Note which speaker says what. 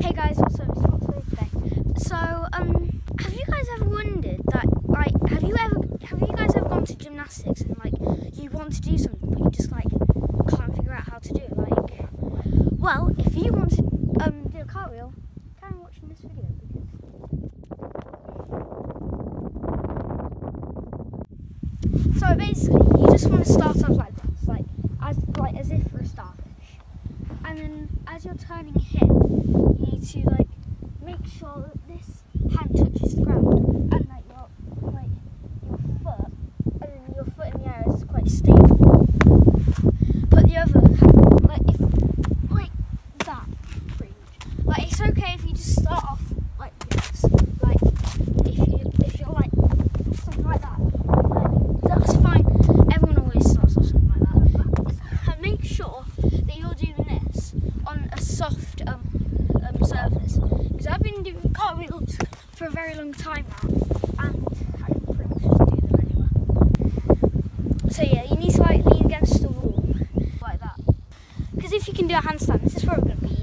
Speaker 1: Hey guys, what's up? It's today. So, um, have you guys ever wondered that, like, have you ever, have you guys ever gone to gymnastics and like you want to do something but you just like can't figure out how to do it? Like, well, if you want to um do a cartwheel, carry on watching this video. So basically, you just want to start off like as like as if for a starfish, and then as you're turning hip, you need to like make sure that this hand touches the ground and that your like your foot and then your foot in the air is quite stable. But the other hand, like if like that, pretty much. Like it's okay if you just start off like this, like if you if you're like something like that, like, that's fine. Everyone always starts off something like that. And make sure that you're doing this on a soft um, um surface because I've been doing cartwheels for a very long time now, and I can pretty much do them anywhere. So yeah, you need to like lean against the wall like that. Because if you can do a handstand, this is probably going to be